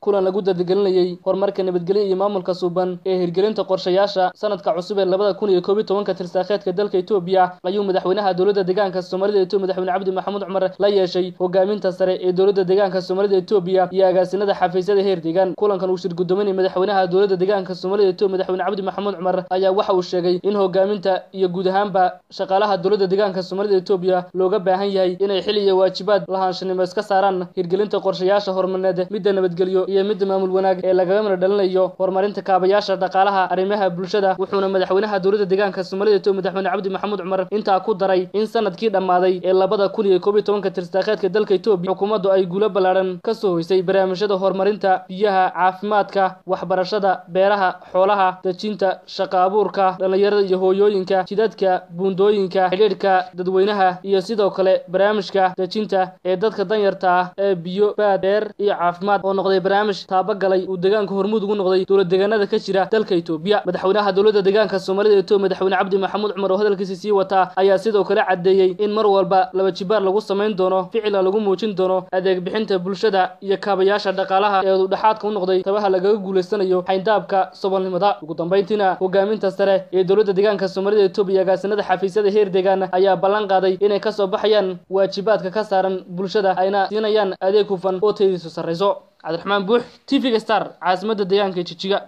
kulan lagu dardigelinayey horumarka nabadgelyo iyo maamulka suuban ee hirgelinta qorshayaasha sanadka cusub ee labada kun iyo koob iyo tobanka tirsaakheedka dalka etoobiya ayuu madaxweynaha dowladda deegaanka soomaalida etoobiya madaxweyne cabdi maxamuud cumar la yeeshay hogaaminta sare ee dowladda deegaanka soomaalida etoobiya iyo agaasinada xafiisyada heer deegaan. Kulankan uu shir gudoominay madaxweynaha dowladda deegaanka soomaalida etoobiya madaxweyne cabdi maxamuud cumar ayaa waxa uu sheegay in hogaaminta iyo guud ahaanba shaqaalaha dowladda deegaanka soomaalida etoobiya looga baahan yahay inay xil iyo waajibaad lahaanshanimo iska saaraan hirgelinta qorshayaasha horumarineed. Midda nabadgelyo iyo midda maamul wanaag ee lagaga mana dhalinayo horumarinta kaabayaasha dhaqaalaha arrimaha bulshada wuxuuna madaxweynaha dowladda deegaanka soomaalida etoobiya madaxweyne cabdi maxamuud cumar intaa ku daray in sannadkii dhammaaday ee labada kun iyo koob iyo tobanka tirsaakheedka dalka etoobiya xukuumaddu ay guulo ballaadhan ka soo hoysay barnaamijyada horumarinta biyaha caafimaadka waxbarashada beeraha xoolaha dejinta shaqa abuurka dhallinyarada iyo hooyooyinka jidadka buundooyinka xidhiidhka dadweynaha iyo sidoo kale barnaamijka dejinta ee dadka danyarta ah ee biyo baad beer iyo caafimaad oo noqday barnaamij taabagalay uu deegaanka hormuud ugu noqday dowlad deegaanada ka jira dalka etoobiya madaxweynaha dowladda deegaanka soomaalida etoobiya madaxweyne cabdi maxamuud cumar oo hadalkiisi sii wataa ayaa sidoo kale caddeeyey in mar walba laba jibaar lagu samayn doono ficila lagu muujin doono adeeg bixinta bulshada iyo kaabayaasha dhaqaalaha ee udhexaadka u noqday tabaha lagaga guulaysanayo xayndaabka sobolnimada ugu dambayntiina hogaaminta sare ee dowladda deegaanka soomaalida etoobiya agaasinada xafiisyada heer deegaan ayaa ballan qaaday inay ka soo baxayaan waajibaadka ka saaran bulshada ayna siinayaan adeeg hufan oo taydiisu sarrayso cabdiraxmaan buux t v-ga star caasimadda deegaanka jijiga